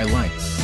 highlights.